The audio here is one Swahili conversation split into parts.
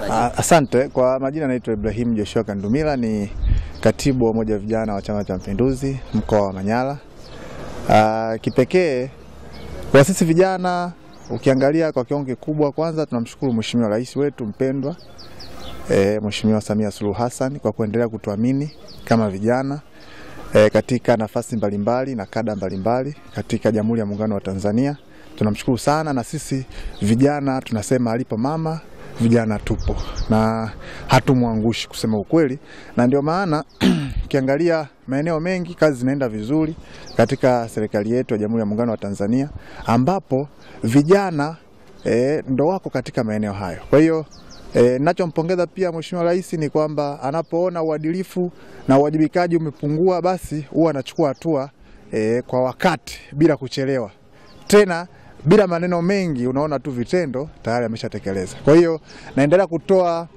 tutarajia? Asante. Kwa majina naitwa Ibrahim Joshua Kandumila, ni katibu wa moja wa vijana wa Chama cha Mapinduzi mkoa wa Manyara. Ah, Kipekee kwa sisi vijana, ukiangalia kwa kiwango kikubwa, kwanza tunamshukuru Mheshimiwa Rais wetu mpendwa e, Mheshimiwa Samia Suluhu Hassan kwa kuendelea kutuamini kama vijana e, katika nafasi mbalimbali na kada mbalimbali katika Jamhuri ya Muungano wa Tanzania. Tunamshukuru sana, na sisi vijana tunasema alipo mama vijana tupo. Na hatumwangushi kusema ukweli, na ndio maana ukiangalia maeneo mengi kazi zinaenda vizuri katika serikali yetu ya Jamhuri ya Muungano wa Tanzania, ambapo vijana e, ndo wako katika maeneo hayo. Kwa hiyo E, nachompongeza pia Mheshimiwa Rais ni kwamba anapoona uadilifu na uwajibikaji umepungua, basi huwa anachukua hatua e, kwa wakati bila kuchelewa, tena bila maneno mengi, unaona tu vitendo tayari ameshatekeleza. Kwa hiyo naendelea kutoa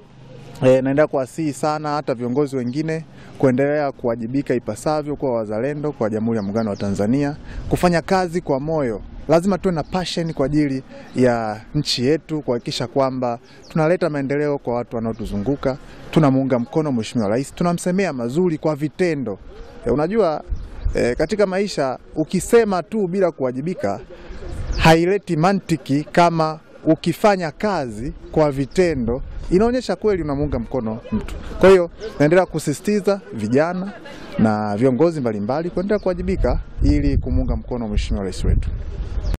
e, naendelea kuwasihi sana hata viongozi wengine kuendelea kuwajibika ipasavyo kwa wazalendo kwa Jamhuri ya Muungano wa Tanzania, kufanya kazi kwa moyo lazima tuwe na passion kwa ajili ya nchi yetu, kuhakikisha kwamba tunaleta maendeleo kwa watu wanaotuzunguka. Tunamuunga mkono Mheshimiwa Rais, tunamsemea mazuri kwa vitendo. E, unajua e, katika maisha ukisema tu bila kuwajibika haileti mantiki kama ukifanya kazi kwa vitendo inaonyesha kweli unamuunga mkono mtu. Kwa hiyo naendelea kusisitiza vijana na viongozi mbalimbali kuendelea kuwajibika ili kumuunga mkono Mheshimiwa Rais wetu.